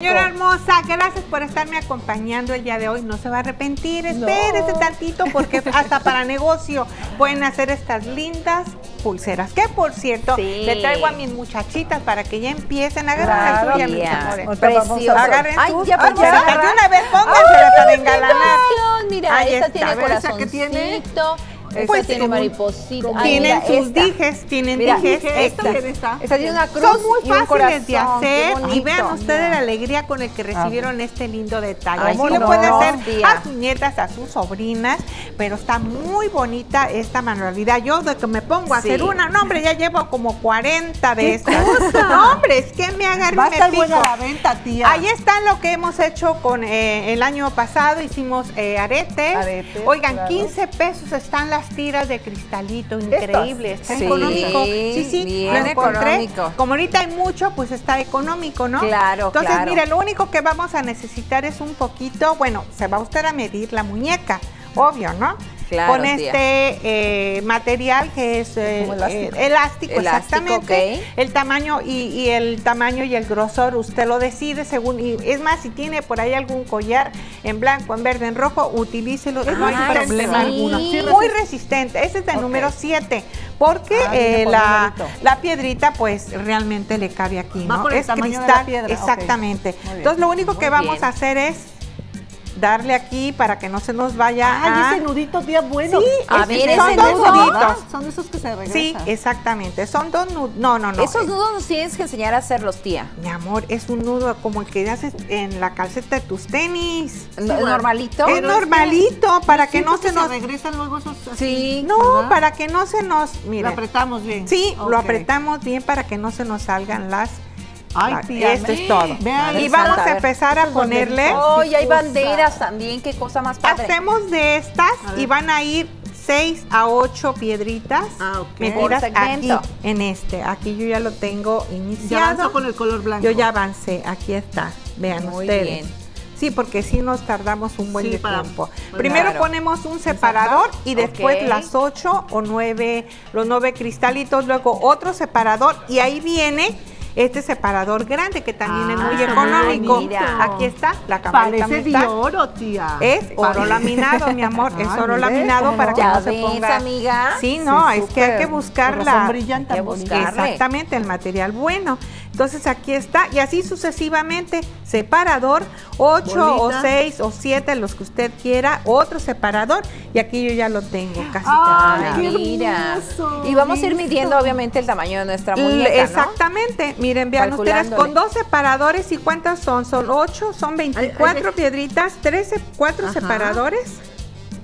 Señora hermosa, gracias por estarme acompañando el día de hoy. No se va a arrepentir, espérese tantito porque hasta para negocio pueden hacer estas lindas pulseras. Que por cierto, Sí. le traigo a mis muchachitas para que ya empiecen. Agarren Claro, mis amores. Precioso. Agarren Ay, sus ya pulseritas agarra. de una vez, póngansela para engalanar. Mira, Ahí esta está, tiene esa que tiene. Pues, tiene como- como- Tienen mira, sus dijes, tienen Mira, dijes. dije, esta. esta. Esta tiene una cruz Son muy fáciles de corazón, hacer y vean ustedes la alegría con el que recibieron este lindo detalle. Ay, le no, puede hacer tía. a sus nietas, a sus sobrinas, pero está muy bonita esta manualidad. Yo de que me pongo a Sí. hacer una, no hombre, ya llevo como 40 de estas. No hombre, es que me agarro y me buena pico. la venta, tía. Ahí está lo que hemos hecho con eh, el año pasado, hicimos eh, aretes. Aretes, Oigan, claro. 15 pesos están las tiras de cristalito, increíble, está Sí, económico. Sí, sí, bien lo encontré. económico. Como ahorita hay mucho, pues está económico, ¿no? Claro, Entonces, claro. mire, lo único que vamos a necesitar es un poquito, bueno, se va usted a medir la muñeca, obvio, ¿no? Claro, Con este eh, material que es eh, elástico. eh, elástico, Elástico, exactamente. El tamaño y, y el tamaño y el grosor usted lo decide según y es más si tiene por ahí algún collar en blanco, en verde, en rojo, utilícelo, no hay Ah, problema sí. alguno. Sí, Muy resistente. Ese es el número 7 porque Ah, eh, la, la piedrita pues realmente le cabe aquí, ¿no? por el es tamaño de cristal, la piedra, ok. exactamente. Entonces lo único Muy que vamos a hacer es darle aquí para que no se nos vaya Ay, a ese nudito, tía, bueno. Sí, A ese- ver, son ese dos nudo. nuditos. Son esos que se regresan. Sí, exactamente. Son dos nudos. No, no, no. Esos nudos nos tienes que enseñar a hacerlos, tía. Mi amor, es un nudo como el que haces en la calceta de tus tenis. ¿Es bueno. normalito? es normalito para que no se nos. regresan luego esos así, Sí. No, ¿verdad? para que no se nos. Lo Mira. apretamos bien. Sí, lo apretamos bien para que no se nos salgan las. Ay, tía, Esto me- es todo. Vean, y vamos a empezar a ponerle. Oh, y hay banderas también, qué cosa más padre. Hacemos de estas y van a ir 6 a 8 piedritas Ah, ok. metidas aquí, en este. Aquí yo ya lo tengo Ya iniciado. avanzó con el color blanco. Yo ya avancé, aquí está. Vean Muy ustedes. bien. Sí, porque sí nos tardamos un buen Sí, de para- tiempo. para- Primero Claro. ponemos un separador y después las ocho o nueve, los nueve cristalitos, luego otro separador y ahí viene este separador grande que también es muy Ah, económico. mira. Aquí está, la camarita Parece de oro, tía. Es oro Parece- laminado, mi amor, es oro mire, laminado para que Ya no se ponga. amiga. Sí, no, Sí, es que hay que súper. buscar Con la razón brillan tan que buscarle. Exactamente, el material bueno. Entonces aquí está, y así sucesivamente, separador, 8 o Bolita. 6 o 7, los que usted quiera, otro separador, y aquí yo ya lo tengo casi qué mira. hermoso, Y vamos a ir midiendo, obviamente, el tamaño de nuestra L- muñeca, ¿no? Exactamente, miren, vean ustedes, con dos separadores, ¿y cuántas son? Son 8, son 24 ay. piedritas, 13, 4 Ajá. separadores.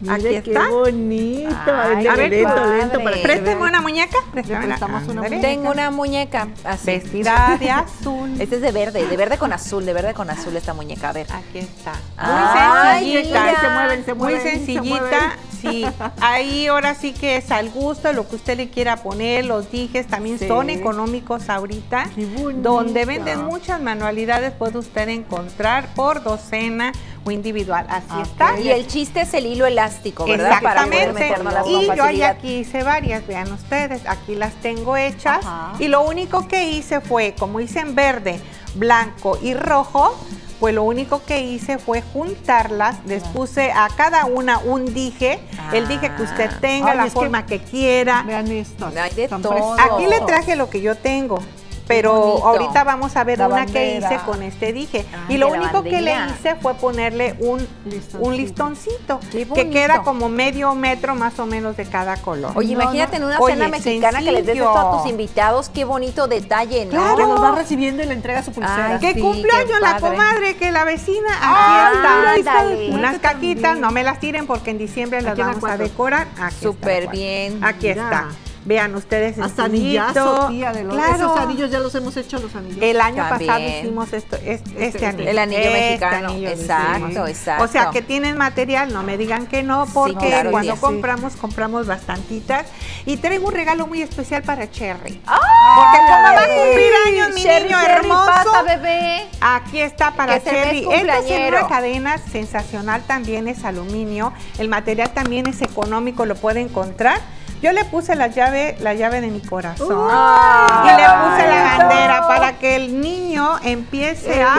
Mire Aquí qué está. bonito. Ay, a ver, lento, lento para vea. una muñeca. Una muñeca. Tengo una muñeca así. Vestida de azul. Este es de verde, de verde con azul, de verde con azul esta muñeca. A ver. Aquí está. Ay, Muy sencillita. mira. se mueven, se Muy mueven. se sencillita, mueven. sí. Ahí ahora sí que es al gusto, lo que usted le quiera poner, los dijes también Sí. son económicos ahorita. Qué bonito. Donde venden muchas manualidades puede usted encontrar por docena o individual. Así está. Y el chiste es el hilo elástico, ¿verdad? Para poder Exactamente. con Y yo ahí aquí hice varias, vean ustedes, aquí las tengo hechas. Ajá. Y lo único que hice fue, como hice en verde, blanco y rojo, pues lo único que hice fue juntarlas, les puse a cada una un dije, el dije que usted Ah. tenga, Ay, la que- forma que, quiera. Vean esto. Aquí le traje lo que yo tengo. Pero ahorita vamos a ver La una que hice con este dije. Ay, y lo único que le hice fue ponerle un Listoncito. un listoncito que queda como medio metro más o menos de cada color. Oye, No, imagínate no. en una Oye, cena mexicana que les des esto a sencillo. tus invitados. Qué bonito detalle, ¿no? Claro. Que los va recibiendo y le entrega su pulsera. Ay, que sí, cumpleaños la comadre, que la vecina, Ah, aquí está. ándale. Unas también. no me las tiren porque en diciembre las Aquí en la vamos a decorar. Aquí está Súper bien. Aquí Mira. está. Vean ustedes Hasta anillazo, tía. De los, Claro. Esos anillos ya los hemos hecho, los anillos. El año También. pasado hicimos esto, es- este, Este, anillo. el anillo Este mexicano, anillo lo exacto, hicimos. exacto. O sea, que tienen material, no me digan que no, porque claro, cuando compramos, compramos bastantitas. Y traigo un regalo muy especial para Cherry. ¡Ay! Porque como va a cumplir años mi Cherry, niño Cherry, hermoso. pasa, bebé. Aquí está para Que Cherry. Esta es una cadena sensacional, también es aluminio. El material también es económico, lo puede encontrar. Yo le puse la llave, la llave de mi corazón. Y le puse la bandera para que el niño empiece a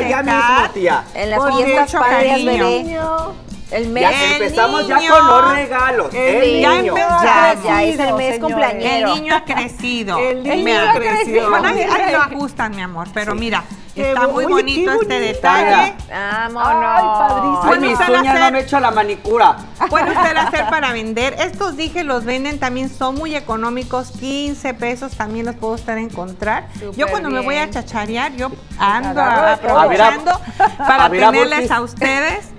ya mismo, festejar. tía. En las Con fiestas mucho patrias, bebé. El mes. Ya El empezamos ya niño. con los regalos. El, Sí, ya niño. empezamos. Ya, ya es el mes cumpleañero. El niño ha crecido. El niño ha crecido. Bueno, ahí, lo ajustan, mi amor. Pero mira, está muy oye, bonito este detalle. Vámonos. Ay, padrísimo. Ay, mis uñas hacer- no me he hecho la manicura. Puede usted hacer para vender. Estos dije los venden también, son muy económicos, 15 pesos también los puedo usted encontrar. yo cuando me voy a chacharear, yo ando aprovechando para a ver, a tenerles a ustedes.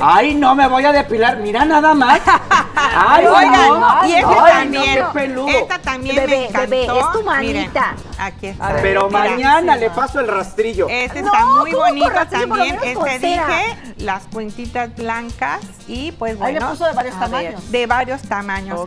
Ay, no me voy a depilar. Mira nada más. Ay, Oigan, no. y este Ay, no, también, peludo. esta también Bebé, me encantó. bebé, es tu Miren, manita. aquí está. Pero Mira, mañana le paso el rastrillo. Este No, está muy ¿cómo con bonito también. Este dije, las cuentitas blancas y pues Ahí le bueno, puso de varios ver. tamaños. de varios tamaños.